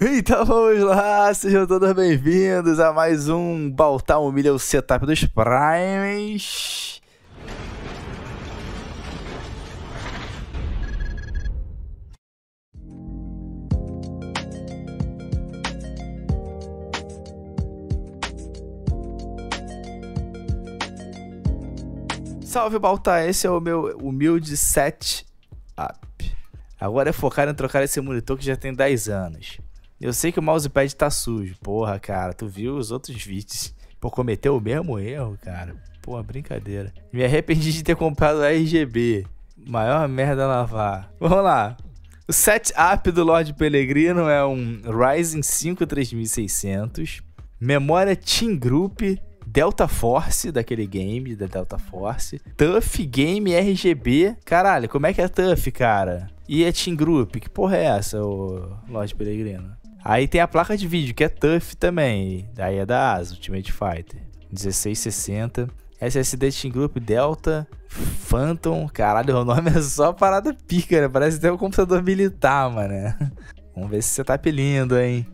Então vamos lá, sejam todos bem-vindos a mais um Baltar Humilha o Setup dos Primes. Salve Baltar, esse é o meu humilde setup. Agora é focar em trocar esse monitor que já tem 10 anos. Eu sei que o mousepad tá sujo. Porra, cara, tu viu os outros vídeos? Pô, cometeu o mesmo erro, cara. Porra, brincadeira. Me arrependi de ter comprado RGB. Maior merda lavar. Vamos lá. O setup do Lord Pellegrino é um Ryzen 5 3600, memória Team Group Delta Force, daquele game da Delta Force. Tough Game RGB. Caralho, como é que é Tough, cara? E é Team Group? Que porra é essa, o Lorde Peregrino? Aí tem a placa de vídeo, que é Tough também. Daí é da ASUS, Ultimate Fighter. 1660. SSD Team Group Delta Phantom. Caralho, o nome é só parada pica, né? Parece até um computador militar, mano. Vamos ver se você tá lindo, hein?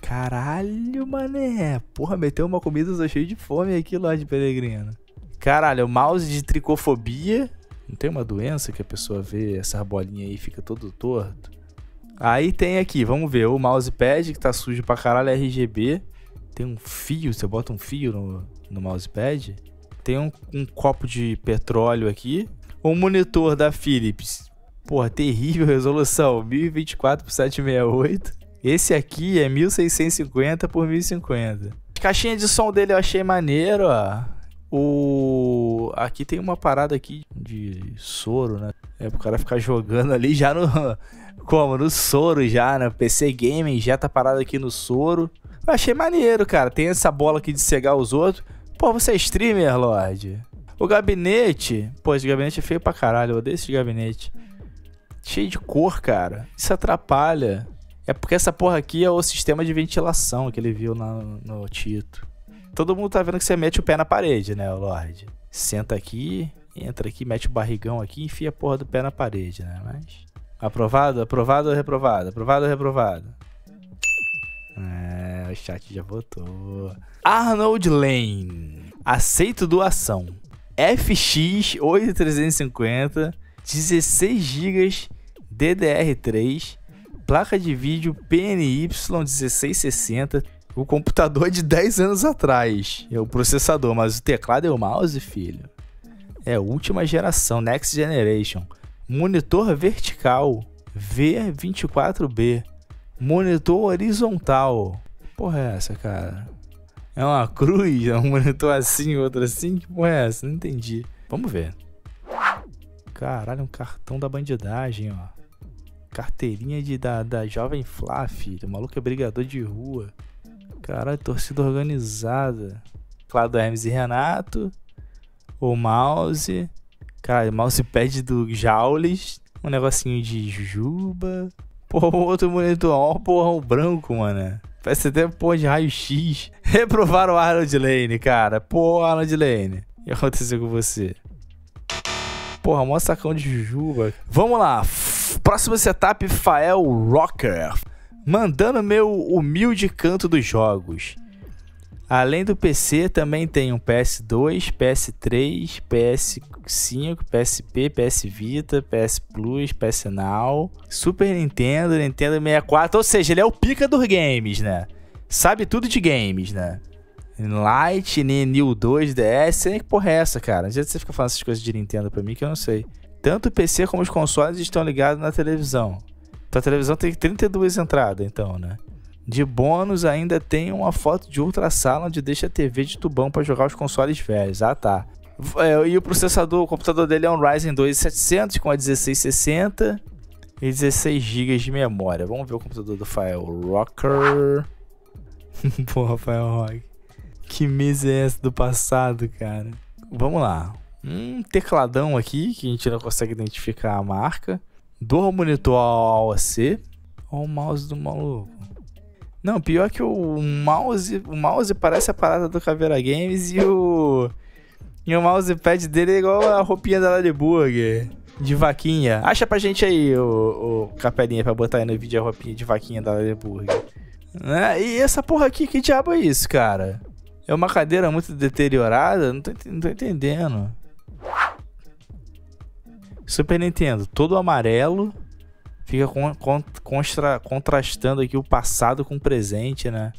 Caralho, mané. Porra, meteu uma comida, eu tô cheio de fome aqui, Lorde Peregrino. Caralho, o mouse de tricofobia. Não tem uma doença que a pessoa vê essa bolinha aí e fica todo torto? Aí tem aqui, vamos ver, o mousepad que tá sujo pra caralho, RGB. Tem um fio, você bota um fio no, no mousepad. Tem um, um copo de petróleo aqui. Um monitor da Philips. Porra, terrível resolução, 1024 por 768. Esse aqui é 1650 por 1050. Caixinha de som dele eu achei maneiro, ó. O... Aqui tem uma parada aqui de soro, né? É pro cara ficar jogando ali já no... Como? No soro já, né? PC Gaming já tá parado aqui no soro. Eu achei maneiro, cara. Tem essa bola aqui de cegar os outros. Pô, você é streamer, Lorde. O gabinete... Pô, esse gabinete é feio pra caralho. Eu odeio esse gabinete. Cheio de cor, cara. Isso atrapalha. É porque essa porra aqui é o sistema de ventilação que ele viu no, no Tito. Todo mundo tá vendo que você mete o pé na parede, né, Lorde? Senta aqui, entra aqui, mete o barrigão aqui enfia a porra do pé na parede, né? Mas. Aprovado? Aprovado ou reprovado? Aprovado ou reprovado? É, o chat já votou. Arnold Lane. Aceito doação. FX 8350, 16 GB DDR3 placa de vídeo PNY 1660, o computador de 10 anos atrás. É o processador, mas o teclado e o mouse, filho. É última geração, Next Generation. Monitor vertical V24B. Monitor horizontal. Porra é essa, cara? É uma cruz? É um monitor assim, outro assim? Que porra é essa? Não entendi. Vamos ver. Caralho, um cartão da bandidagem, ó. Carteirinha de, da, da Jovem Flá, filho. O maluco é brigador de rua. Caralho, torcida organizada. Claro, Hermes e Renato. O mouse. Cara, mousepad do Jaules. Um negocinho de Juba. Porra, outro monitor. Ó, porra, o branco, mano. Parece até porra de raio-x. Reprovaram o Arnold Lane, cara. Pô, Arnold Lane. O que aconteceu com você? Porra, mó sacão de Juba. Vamos lá. Próximo setup, Fael Rocker. Mandando meu humilde canto dos jogos. Além do PC, também tem um PS2, PS3, PS5, PSP, PS Vita, PS Plus, PS Now, Super Nintendo, Nintendo 64. Ou seja, ele é o pica dos games, né? Sabe tudo de games, né? Light, New 2, DS, sei que porra é essa, cara. Não você fica falando essas coisas de Nintendo pra mim que eu não sei. Tanto o PC como os consoles estão ligados na televisão. Então a televisão tem 32 entradas, então, né? De bônus ainda tem uma foto de ultrasala onde deixa a TV de tubão para jogar os consoles velhos. Ah, tá. É, e o processador, o computador dele é um Ryzen 2 700 com a 1660 e 16 GB de memória. Vamos ver o computador do File Rocker. Porra, Rafael Rock. Que mesa é essa do passado, cara? Vamos lá um tecladão aqui que a gente não consegue identificar a marca. Do monitor AOC. Olha o mouse do maluco. Não, pior que o mouse, o mouse parece a parada do Caveira Games e o e o mousepad dele é igual a roupinha da Ladybug. de vaquinha. Acha pra gente aí, o, o capelinha, pra botar aí no vídeo a roupinha de vaquinha da Burger. Né? E essa porra aqui, que diabo é isso, cara? É uma cadeira muito deteriorada? Não tô, não tô entendendo. Super Nintendo, todo amarelo. Fica con, con, contrastando aqui o passado com o presente, né?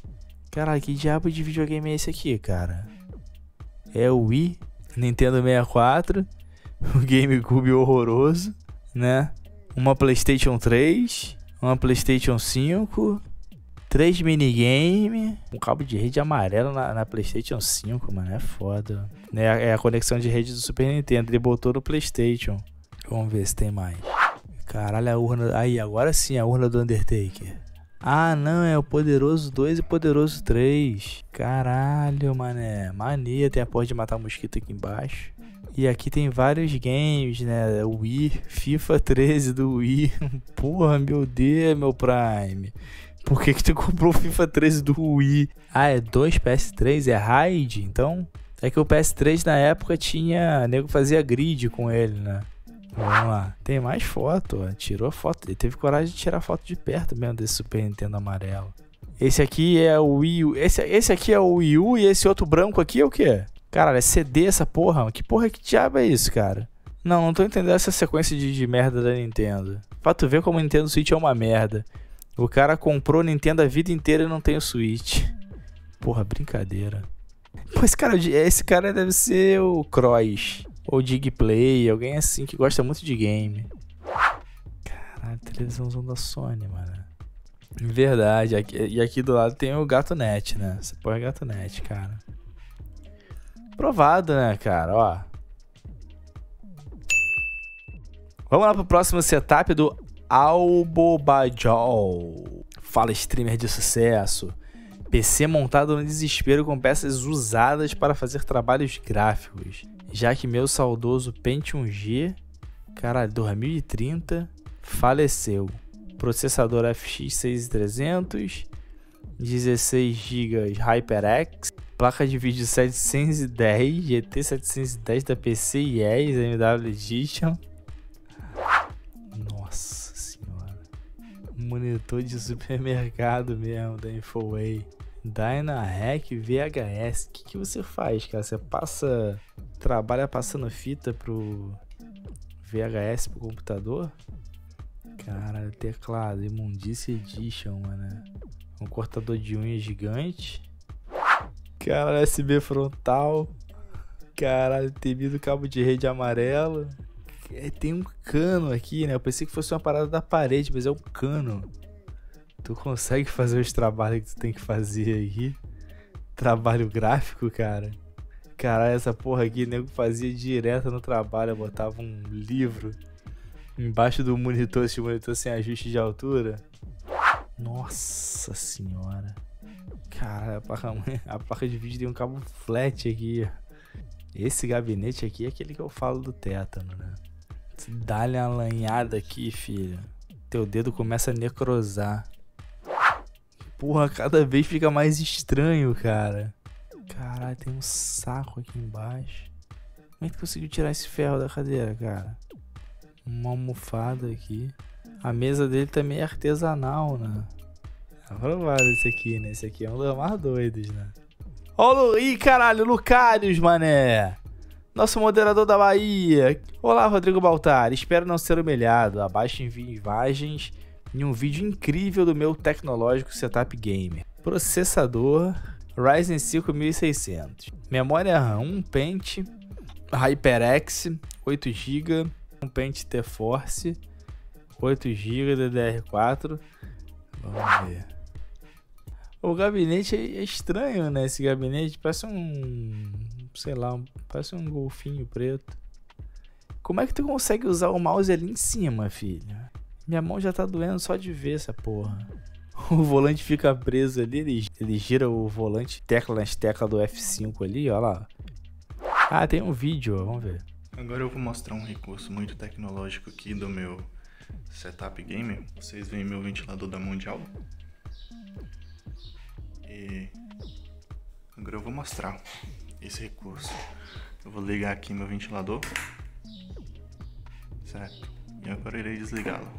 Cara, que diabo de videogame é esse aqui, cara? É o Wii, Nintendo 64, o GameCube horroroso, né? Uma PlayStation 3, uma PlayStation 5, três minigame, um cabo de rede amarelo na, na, PlayStation 5, mano, é foda. É, é a conexão de rede do Super Nintendo, ele botou no PlayStation. Vamos ver se tem mais. Caralho, a urna. Aí, agora sim, a urna do Undertaker. Ah, não, é o Poderoso 2 e Poderoso 3. Caralho, mané. Mania, tem a porra de matar mosquito aqui embaixo. E aqui tem vários games, né? Wii, FIFA 13 do Wii. Porra, meu Deus, meu Prime. Por que que tu comprou o FIFA 13 do Wii? Ah, é 2 PS3, é RAID? Então, é que o PS3 na época tinha... O nego fazia grid com ele, né? Vamos lá. Tem mais foto, ó. Tirou foto. Ele teve coragem de tirar foto de perto mesmo desse Super Nintendo amarelo. Esse aqui é o Wii U. Esse, esse aqui é o Wii U e esse outro branco aqui é o quê? Cara, é CD essa porra? Que porra que diabo é isso, cara? Não, não tô entendendo essa sequência de, de merda da Nintendo. Pra tu ver como o Nintendo Switch é uma merda. O cara comprou Nintendo a vida inteira e não tem o Switch. Porra, brincadeira. Pô, esse cara, esse cara deve ser o Cross. Ou Digplay, alguém assim que gosta muito de game. Caralho, televisãozão da Sony, mano. Verdade, aqui, e aqui do lado tem o Gato Net, né? Você põe Gato Net, cara. Provado, né, cara? Ó. Vamos lá pro próximo setup do Albobajol. Fala streamer de sucesso. PC montado no desespero com peças usadas para fazer trabalhos gráficos já que meu saudoso Pentium G, cara, 2030, faleceu. Processador FX 6300, 16 GB HyperX, placa de vídeo 710, GT 710 da PCIe MW Edition. Nossa senhora. Monitor de supermercado mesmo da Infoway. Dynahack VHS. O que, que você faz, cara? Você passa. Trabalha passando fita pro VHS pro computador? Cara, teclado, Imundice Edition, mano. Um cortador de unha gigante. Cara, USB frontal. Caralho, TV do cabo de rede amarelo. É, tem um cano aqui, né? Eu pensei que fosse uma parada da parede, mas é um cano. Tu consegue fazer os trabalhos que tu tem que fazer aí? Trabalho gráfico, cara. Caralho, essa porra aqui, nego fazia direto no trabalho, botava um livro embaixo do monitor, esse monitor sem ajuste de altura. Nossa senhora. Cara, a placa, a placa de vídeo tem um cabo flat aqui. Esse gabinete aqui é aquele que eu falo do tétano, né? Dá-lhe uma lanhada aqui, filho. Teu dedo começa a necrosar. Porra, cada vez fica mais estranho, cara. Caralho, tem um saco aqui embaixo. Como é que conseguiu tirar esse ferro da cadeira, cara? Uma almofada aqui. A mesa dele também é artesanal, né? Aprovado esse aqui, né? Esse aqui é um dos mais doidos, né? Ó, oh, ih, caralho, Lucários, mané! Nosso moderador da Bahia. Olá, Rodrigo Baltar. Espero não ser humilhado. Abaixo envie imagens em um vídeo incrível do meu tecnológico setup gamer. Processador Ryzen 5600. Memória RAM 1 pente HyperX 8 GB, um pente T-Force 8 GB DDR4. Vamos ver. O gabinete é estranho, né? Esse gabinete parece um, sei lá, parece um golfinho preto. Como é que tu consegue usar o mouse ali em cima, filho? Minha mão já tá doendo só de ver essa porra. O volante fica preso ali, ele, ele gira o volante, tecla nas teclas do F5 ali, ó lá. Ah, tem um vídeo, ó, vamos ver. Agora eu vou mostrar um recurso muito tecnológico aqui do meu setup gamer. Vocês veem meu ventilador da Mundial. E agora eu vou mostrar esse recurso. Eu vou ligar aqui meu ventilador. Certo. E agora irei desligá-lo.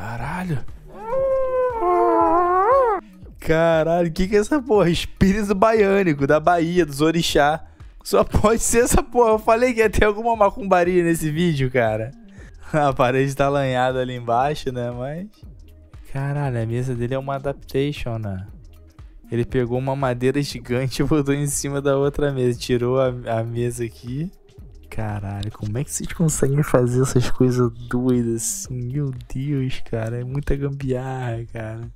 Caralho. Caralho, o que, que é essa porra? Espírito baiânico, da Bahia, dos orixá. Só pode ser essa porra. Eu falei que ia ter alguma macumbaria nesse vídeo, cara. A parede tá lanhada ali embaixo, né? Mas. Caralho, a mesa dele é uma adaptation, né? Ele pegou uma madeira gigante e botou em cima da outra mesa. Tirou a, a mesa aqui. Caralho, como é que vocês conseguem fazer essas coisas doidas assim? Meu Deus, cara. É muita gambiarra, cara.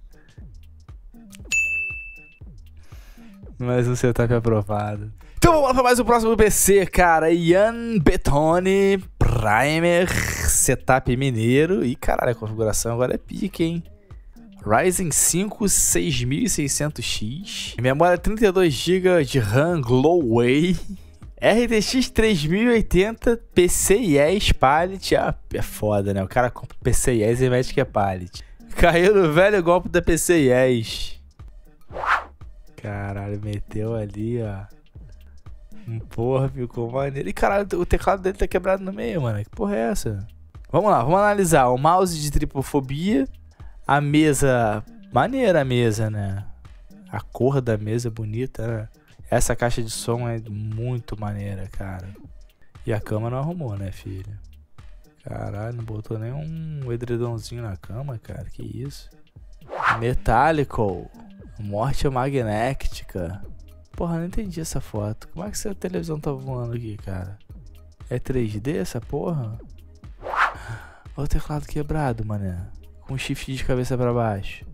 Mas o setup é aprovado. Então vamos lá para mais o próximo PC, cara. Ian Betone Primer Setup Mineiro. E caralho, a configuração agora é pique, hein? Ryzen 5 6600X. Memória 32GB de RAM Glowway. RTX 3080 PCIe Palette. Ah, é foda, né? O cara compra PCIe e mete que é Palette. Caiu no velho golpe da PCIe. Caralho, meteu ali, ó. Porra, ficou maneiro. E caralho, o teclado dele tá quebrado no meio, mano. Que porra é essa? Vamos lá, vamos analisar. O mouse de tripofobia. A mesa. Maneira a mesa, né? A cor da mesa é bonita, né? Essa caixa de som é muito maneira, cara. E a cama não arrumou, né, filho? Caralho, não botou nem um edredomzinho na cama, cara. Que isso? Metallical. Morte magnética. Porra, não entendi essa foto. Como é que essa televisão tá voando aqui, cara? É 3D essa porra? Olha o teclado quebrado, mané. Com shift de cabeça para baixo.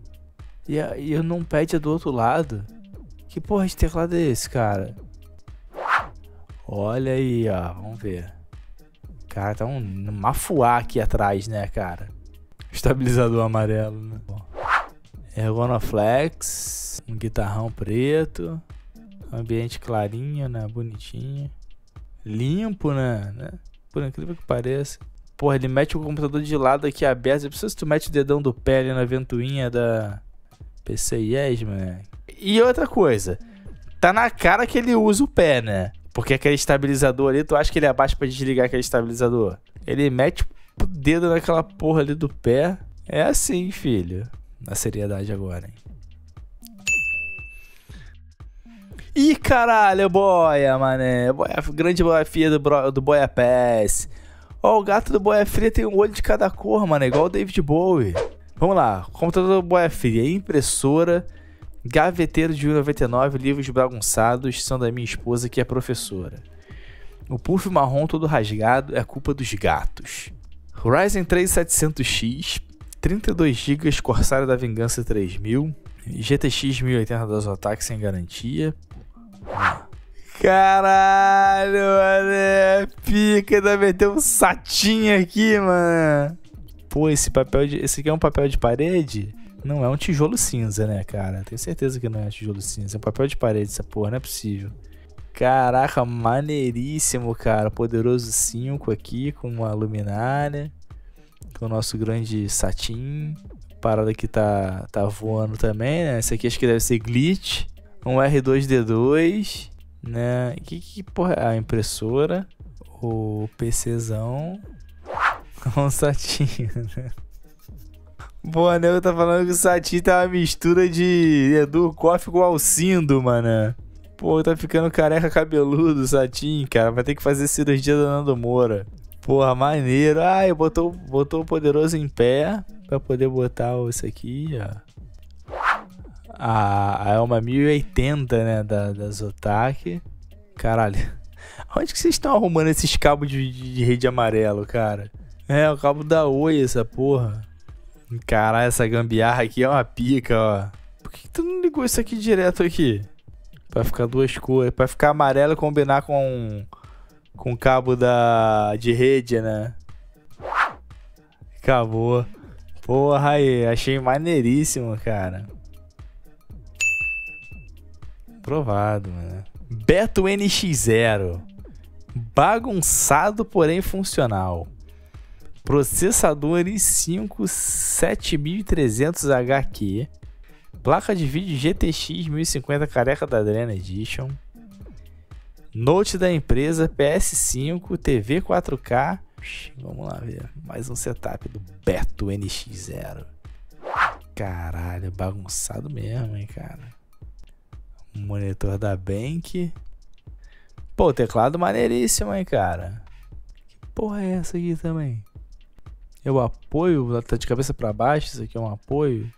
E, a, e o numpad é do outro lado. Que porra de teclado é esse, cara? Olha aí, ó. Vamos ver. Cara, tá um mafuá aqui atrás, né, cara? Estabilizador amarelo, né? Ergonoflex. Um guitarrão preto. Ambiente clarinho, né? Bonitinho. Limpo, né? né? Por incrível que pareça. Porra, ele mete o computador de lado aqui aberto. Eu preciso se tu mete o dedão do pé ali na ventoinha da PCIES, mano. E outra coisa. Tá na cara que ele usa o pé, né? Porque aquele estabilizador ali, tu acha que ele abaixa pra desligar aquele estabilizador? Ele mete o dedo naquela porra ali do pé. É assim, filho. Na seriedade agora, hein? Ih, caralho, boia, mané. Boia, grande boia fria do, do Boia Pass. Ó, o gato do Boia Fria tem um olho de cada cor, mano. Igual o David Bowie. Vamos lá. Computador do Boia Fria. Impressora. Gaveteiro de 1,99. Livros bagunçados. São da minha esposa, que é professora. O puff marrom todo rasgado é culpa dos gatos. Ryzen 3 700X. 32 GB Corsário da Vingança 3000. GTX 1080 das ataques sem garantia. Caralho, mano. Pica, ainda meteu um satinho aqui, mano. Pô, esse papel de. Esse aqui é um papel de parede? Não é um tijolo cinza, né, cara? Tenho certeza que não é um tijolo cinza. É um papel de parede, essa porra, não é possível. Caraca, maneiríssimo, cara. Poderoso 5 aqui com uma luminária. Com o nosso grande satin. Parada que tá, tá voando também, né? Esse aqui acho que deve ser glitch um R2D2, né? Que, que porra é? A impressora, o PCzão, um satinho, né? Pô, nego tá falando que o Satin tá uma mistura de Edu Koff com Alcindo, mano. Pô, tá ficando careca cabeludo Satin, cara. Vai ter que fazer cirurgia do Nando Moura. Porra, maneiro. Ai, botou, botou o poderoso em pé pra poder botar isso aqui, ó a, a Elma 1080, né, da, da Zotac. Caralho, onde que vocês estão arrumando esses cabos de, de, de, rede amarelo, cara? É, o cabo da Oi, essa porra. Caralho, essa gambiarra aqui é uma pica, ó. Por que, que tu não ligou isso aqui direto aqui? Pra ficar duas cores, pra ficar amarelo e combinar com com o cabo da de rede, né? Acabou. Porra aí, achei maneiríssimo, cara. Provado, mano. Beto NX0. Bagunçado, porém funcional. Processador i5 7300HQ. Placa de vídeo GTX 1050 careca da Adrena Edition. Note da empresa PS5, TV 4K. Vamos lá ver. Mais um setup do Beto NX0. Caralho, bagunçado mesmo, hein, cara. Monitor da Bank. Pô, teclado maneiríssimo, hein, cara. Que porra é essa aqui também? Eu apoio, tá de cabeça para baixo, isso aqui é um apoio.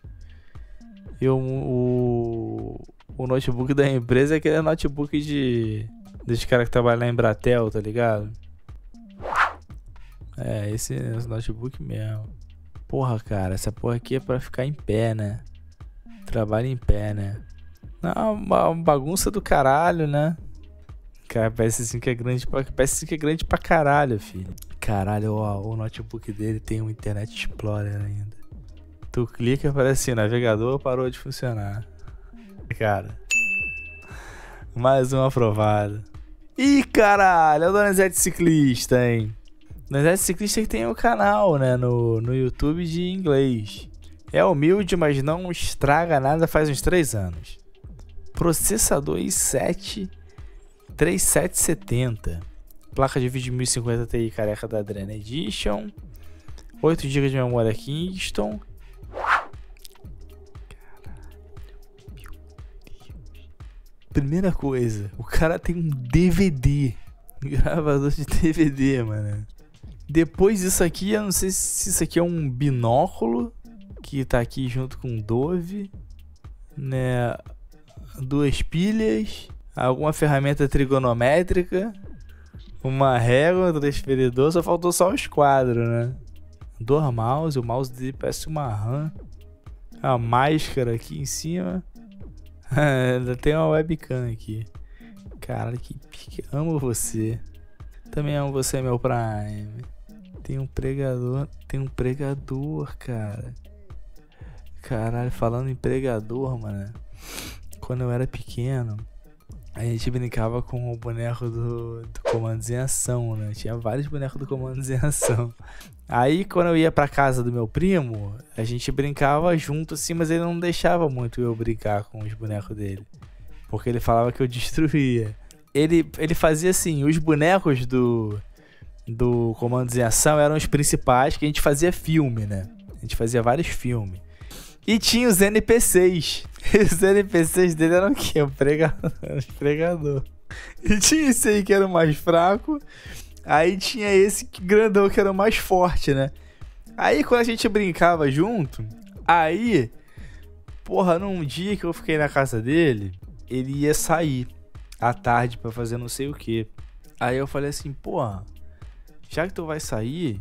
E o, o, notebook da empresa é aquele notebook de. Dos caras que trabalham na Embratel, tá ligado? É, esse, esse notebook mesmo. Porra, cara, essa porra aqui é pra ficar em pé, né? Trabalho em pé, né? Não, uma bagunça do caralho, né? Cara, PS5 que é grande pra, PS5 que é grande pra caralho, filho. Caralho, ó, o notebook dele tem um Internet Explorer ainda. Tu clica e aparece assim, navegador parou de funcionar. Cara. Mais um aprovado. Ih, caralho, é o Donizete Ciclista, hein? Donizete Ciclista que tem o um canal, né, no, no YouTube de inglês. É humilde, mas não estraga nada faz uns 3 anos. Processador i7 3770. Placa de vídeo 1050 Ti careca da Adrena Edition. 8 GB de memória Kingston. Primeira coisa, o cara tem um DVD. Gravador de DVD, mano. Depois disso aqui, eu não sei se isso aqui é um binóculo. Que tá aqui junto com Dove. Né? Duas pilhas. Alguma ferramenta trigonométrica uma régua, um transferidor, só faltou só o esquadro, né? Dois mouse, o mouse dele parece uma RAM. A máscara aqui em cima. Ainda tem uma webcam aqui. Caralho, que pique. Amo você. Também amo você, meu Prime. Tem um pregador. Tem um pregador, cara. Caralho, falando em pregador, mano. Quando eu era pequeno, a gente brincava com o boneco do, do Comandos em Ação, né? Tinha vários bonecos do Comandos em Ação. Aí, quando eu ia pra casa do meu primo, a gente brincava junto assim, mas ele não deixava muito eu brincar com os bonecos dele. Porque ele falava que eu destruía. Ele, ele fazia assim, os bonecos do, do Comandos em Ação eram os principais, que a gente fazia filme, né? A gente fazia vários filmes. E tinha os NPCs. Os NPCs dele eram o quê? O pregador. Pregador. E tinha esse aí que era o mais fraco. Aí tinha esse grandão que era o mais forte, né? Aí quando a gente brincava junto, aí, porra, num dia que eu fiquei na casa dele, ele ia sair à tarde para fazer não sei o que. Aí eu falei assim, porra, já que tu vai sair,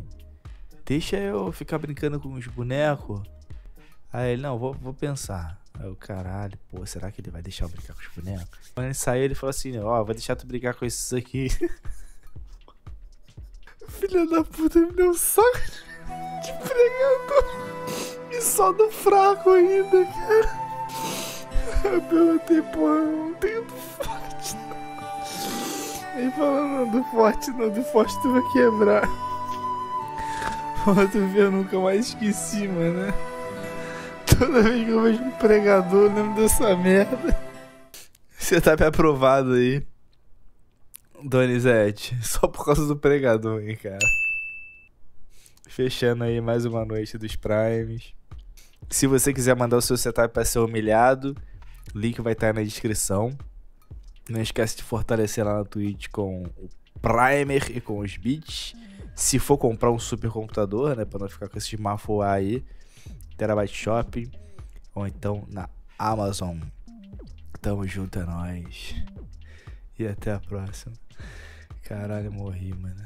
deixa eu ficar brincando com os bonecos Aí ele, não, vou, vou pensar. Aí o caralho, pô, será que ele vai deixar eu brincar com os bonecos? Quando ele saiu, ele falou assim: Ó, oh, vou deixar tu brincar com esses aqui. Filha da puta me deu saco de pregador. E só do fraco ainda, cara. Eu perguntei, porra, não tenho do forte, não. Ele falou, não, do forte não, do forte tu vai quebrar. Pô, tu viu, eu nunca mais esqueci, mano. Toda vez que eu vejo um pregador, eu lembro dessa merda. Você tá me aprovado aí. Donizete, só por causa do pregador, hein, cara. Fechando aí mais uma noite dos Primes. Se você quiser mandar o seu setup para ser humilhado, o link vai estar na descrição. Não esquece de fortalecer lá na Twitch com o Primer e com os bits. Se for comprar um supercomputador, né, para não ficar com esse mafoá aí, Terabyte Shop ou então na Amazon. Tamo junto, é nóis. E até a próxima. Caralho, morri, mano.